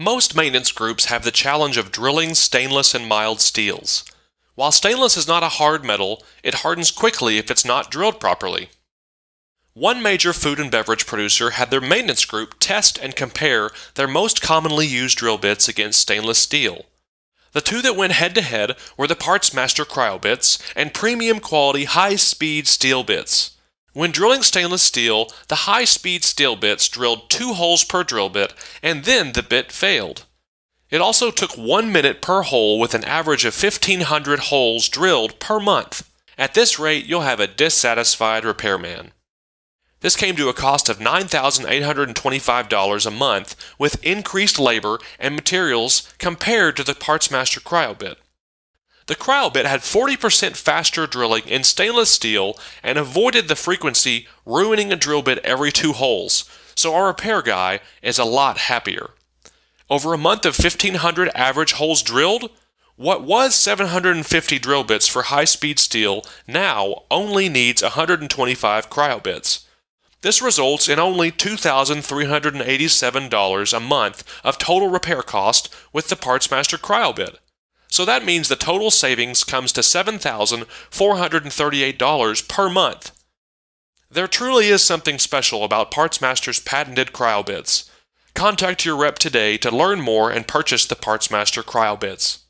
Most maintenance groups have the challenge of drilling stainless and mild steels. While stainless is not a hard metal, it hardens quickly if it's not drilled properly. One major food and beverage producer had their maintenance group test and compare their most commonly used drill bits against stainless steel. The two that went head to head were the PartsMaster CryoBits and premium quality high speed steel bits. When drilling stainless steel, the high speed steel bits drilled two holes per drill bit and then the bit failed. It also took one minute per hole with an average of 1,500 holes drilled per month. At this rate, you'll have a dissatisfied repairman. This came to a cost of $9,825 a month with increased labor and materials compared to the PartsMaster CryoBit. The CryoBit had 40% faster drilling in stainless steel and avoided the frequency ruining a drill bit every two holes, so our repair guy is a lot happier. Over a month of 1,500 average holes drilled, what was 750 drill bits for high speed steel now only needs 125 cryobits. This results in only $2,387 a month of total repair cost with the PartsMaster CryoBit. So that means the total savings comes to $7,438 per month. There truly is something special about PartsMaster's patented CryoBits. Contact your rep today to learn more and purchase the PartsMaster CryoBits.